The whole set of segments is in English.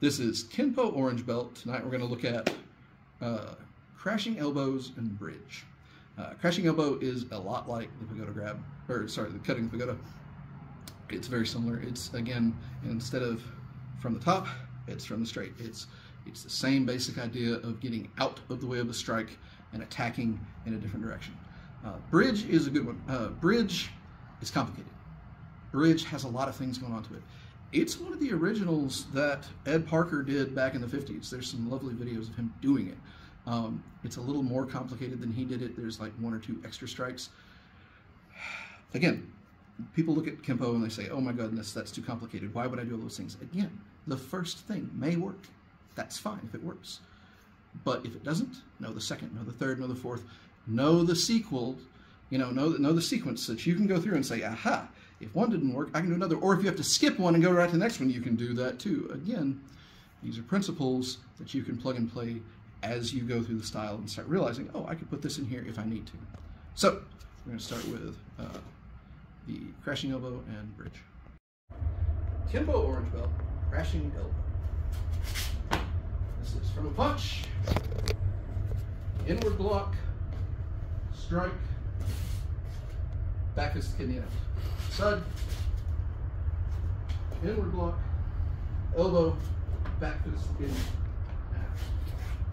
This is Kenpo Orange Belt. Tonight we're going to look at uh, crashing elbows and bridge. Uh, crashing elbow is a lot like the pagoda grab, or sorry, the cutting pagoda. It's very similar. It's again, instead of from the top, it's from the straight. It's it's the same basic idea of getting out of the way of the strike and attacking in a different direction. Uh, bridge is a good one. Uh, bridge is complicated. Bridge has a lot of things going on to it. It's one of the originals that Ed Parker did back in the 50s. There's some lovely videos of him doing it. Um, it's a little more complicated than he did it. There's like one or two extra strikes. Again, people look at Kenpo and they say, oh my goodness, that's too complicated. Why would I do all those things? Again, the first thing may work. That's fine if it works. But if it doesn't, know the second, know the third, know the fourth, know the sequel, you know, know, know the sequence that you can go through and say, aha, if one didn't work, I can do another. Or if you have to skip one and go right to the next one, you can do that too. Again, these are principles that you can plug and play as you go through the style and start realizing, oh, I could put this in here if I need to. So we're going to start with uh, the crashing elbow and bridge. Kenpo orange belt, crashing elbow. This is from a punch, inward block, strike, back fist kidney out. Sud, inward block, elbow, back to the out.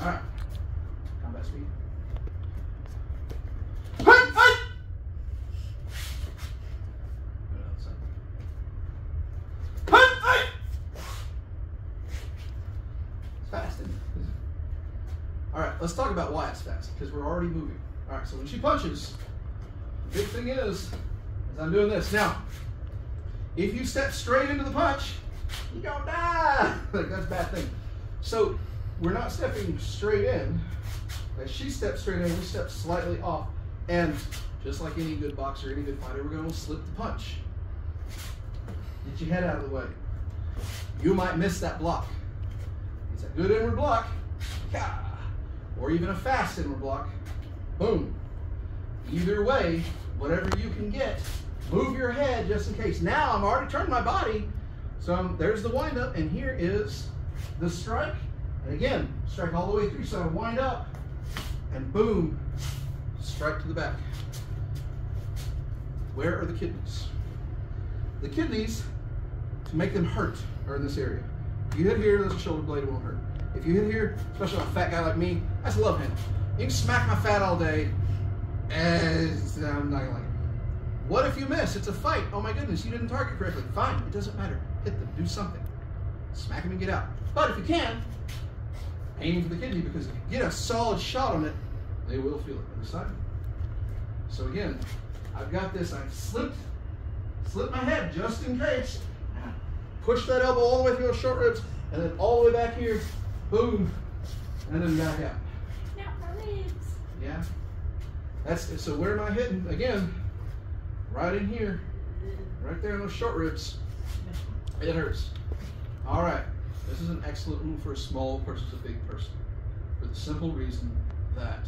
All right, combat speed. Fast. All right, let's talk about why it's fast, because we're already moving. All right, so when she punches, the big thing is, is I'm doing this. Now, if you step straight into the punch, you're going to die. like that's a bad thing. So we're not stepping straight in. As she steps straight in, we step slightly off. And just like any good boxer, any good fighter, we're going to slip the punch. Get your head out of the way. You might miss that block. It's a good inward block, or even a fast inward block. Boom. Either way, whatever you can get, move your head just in case. Now I'm already turned my body, so I'm, there's the wind up, and here is the strike. And again, strike all the way through, so I wind up, and boom, strike to the back. Where are the kidneys? The kidneys, to make them hurt, are in this area. If you hit here, a shoulder blade, won't hurt. If you hit here, especially a fat guy like me, that's a love handle. You can smack my fat all day, and I'm not gonna like it. What if you miss? It's a fight. Oh my goodness, you didn't target correctly. Fine, it doesn't matter. Hit them, do something. Smack them and get out. But if you can, aim for the kidney because if you get a solid shot on it, they will feel it on the side. So again, I've got this, I've slipped, slipped my head just in case. Push that elbow all the way through those short ribs, and then all the way back here, boom, and then back out. Not my ribs. Yeah. That's so where am I hitting? Again, right in here. Right there in those short ribs. It hurts. All right. This is an excellent move for a small versus a big person. For the simple reason that,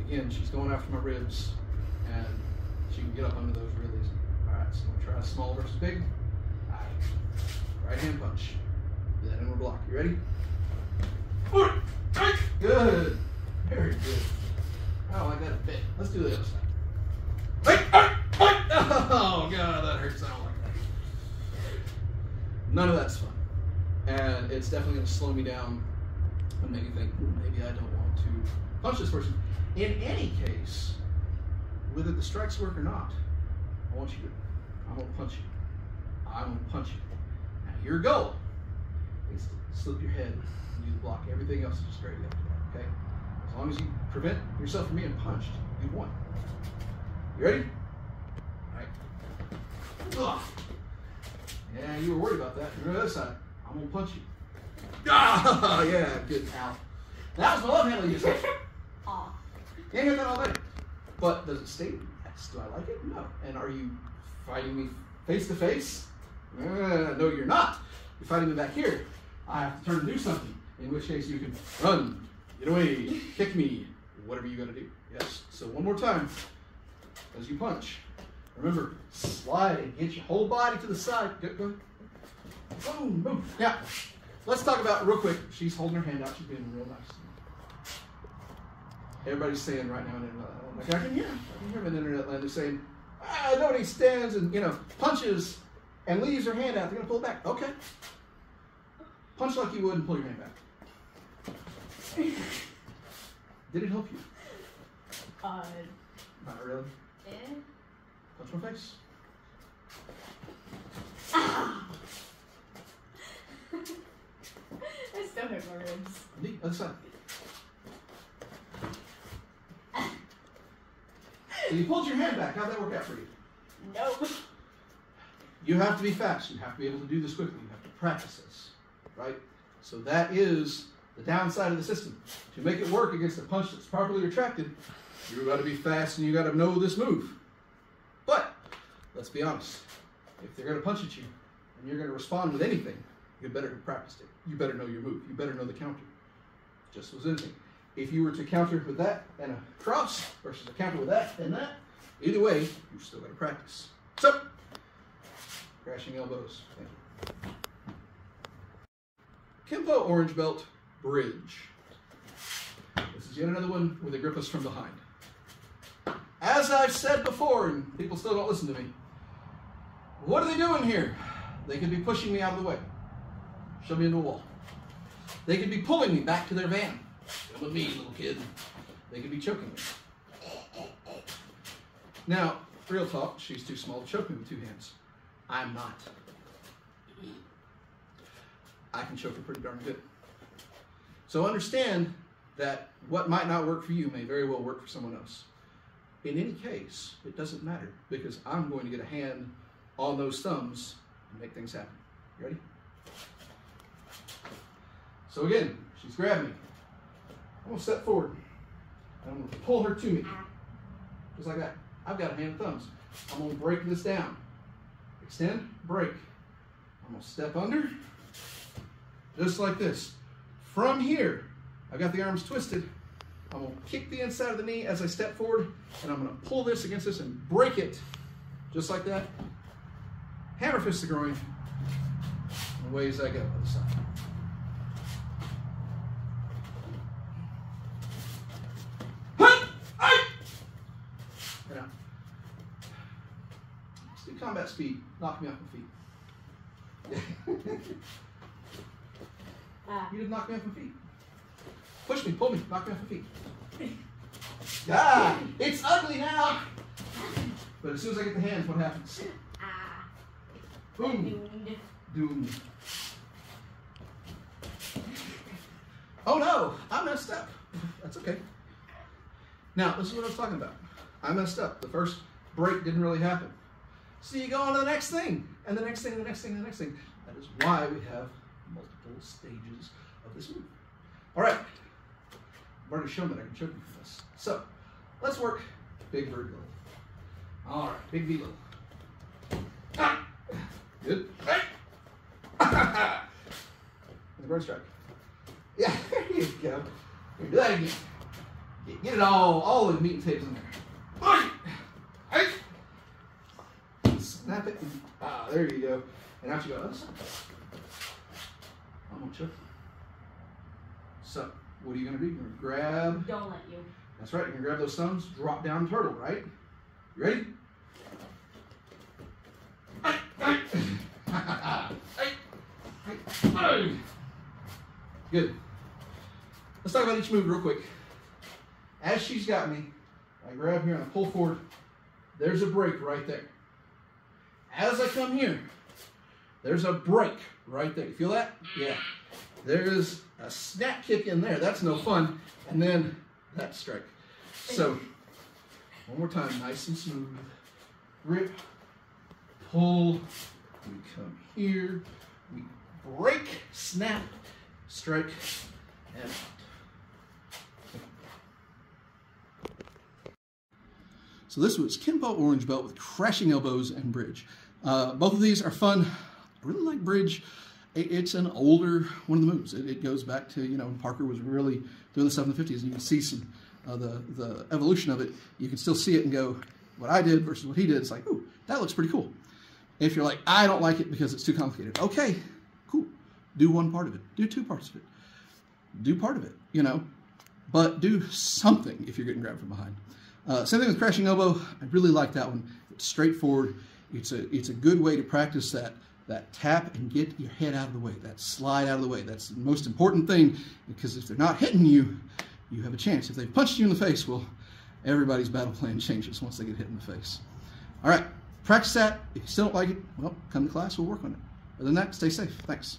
again, she's going after my ribs and she can get up under those real easy. All right, so I'm gonna try small versus big. Right. Right hand punch. Do that inward block. You ready? Good. Very good. Oh, I got a bit. Let's do the other side. Oh, God, that hurts. I don't like that. None of that's fun. And it's definitely going to slow me down and make me think, maybe I don't want to punch this person. In any case, whether the strikes work or not, I want you to, I'm to punch you. I'm to punch you. Now, your goal is to slip your head and do the block. Everything else is just straight up. Okay? As long as you prevent yourself from being punched, you've won. You ready? All right. Ugh. Yeah, you were worried about that. You're on the other side. I'm gonna punch you. Ah, yeah, good pal. That was my love handle you just hit. Aw. You ain't got that all day. But does it state? Yes. Do I like it? No. And are you fighting me face to face? Uh, no, you're not. You're fighting me back here. I have to turn and do something. In which case you can run, get away, kick me, whatever you gotta do. Yes. So one more time as you punch. Remember, slide, and get your whole body to the side. Go, go. Boom, boom. Yeah. let's talk about real quick. She's holding her hand out. She's being real nice. Everybody's saying right now in internet land, like I can hear, I can hear them in internet land. They're saying, ah, nobody stands and you know punches and leaves her hand out. They're gonna pull it back. Okay. Punch like you would and pull your hand back. Did it help you? Uh, Not really. eh? Punch my face. Ah! I still hurt my ribs. Knee, other side. So you pulled your hand back. How'd that work out for you? Nope. You have to be fast. You have to be able to do this quickly. You have to practice this, right? So that is the downside of the system. To make it work against a punch that's properly retracted, you've got to be fast and you've got to know this move. Let's be honest. If they're going to punch at you and you're going to respond with anything, you better have practiced it. You better know your move. You better know the counter. Just as anything. If you were to counter with that and a cross versus a counter with that and that, either way, you've still got to practice. So, crashing elbows. Thank you. Kempo Orange Belt Bridge. This is yet another one where they grip us from behind. As I've said before, and people still don't listen to me, what are they doing here? They could be pushing me out of the way, shove me into a wall. They could be pulling me back to their van. Come with me, little kid. They could be choking me. Now, real talk, she's too small to choke me with two hands. I'm not. I can choke her pretty darn good. So understand that what might not work for you may very well work for someone else. In any case, it doesn't matter because I'm going to get a hand on those thumbs and make things happen. You ready? So again, she's grabbed me. I'm gonna step forward and I'm gonna pull her to me. Just like that. I've got a hand of thumbs. I'm gonna break this down. Extend, break. I'm gonna step under, just like this. From here, I've got the arms twisted. I'm gonna kick the inside of the knee as I step forward, and I'm gonna pull this against this and break it, just like that. Hammer fist the groin, and away as I go, other side. Huh! Ay! Out. Let's do combat speed. Knock me off my feet. Ah. You didn't knock me off my feet. Push me, pull me, knock me off my feet. Ah, it's ugly now. But as soon as I get the hands, what happens? Boom. Doom. Oh no, I messed up. That's okay. Now, this is what I was talking about. I messed up. The first break didn't really happen. So you go on to the next thing, and the next thing, and the next thing, the next thing. That is why we have multiple stages of this move. All right. I've already shown that I can choke you for this. So, let's work big bird little. All right, big V little. Good. and the bird strike. Yeah, there you go. Here, do that again. Get, get it all, all the meat and potatoes in there. Hey! Snap it. And, ah, there you go. And out you go. I'm gonna choke you. So, what are you gonna do? You're gonna grab. Don't let you. That's right. You're gonna grab those thumbs, drop down turtle, right? You ready? Good. Let's talk about each move real quick. As she's got me, I grab here and I pull forward. There's a break right there. As I come here, there's a break right there. You feel that? Yeah. There's a snap kick in there. That's no fun. And then that strike. So, one more time, nice and smooth. Rip, pull, we come here, we break, snap, strike, and out. So this was Kenpo Orange Belt with crashing elbows and bridge. Uh, both of these are fun. I really like bridge. It- It's an older one of the moves. It, it goes back to you know when Parker was really doing the stuff in the 50s, and you can see some uh, the the evolution of it. You can still see it and go, what I did versus what he did. It's like, ooh, that looks pretty cool. If you're like, I don't like it because it's too complicated. Okay, cool. do one part of it, do two parts of it, do part of it, you know, but do something if you're getting grabbed from behind. Uh, same thing with crashing elbow. I really like that one. It's straightforward. It's a it's a good way to practice that that tap and get your head out of the way, that slide out of the way. That's the most important thing because if they're not hitting you, you have a chance. If they've punched you in the face, well, everybody's battle plan changes once they get hit in the face. All right, practice that. If you still don't like it, well, come to class. We'll work on it. Other than that, stay safe. Thanks.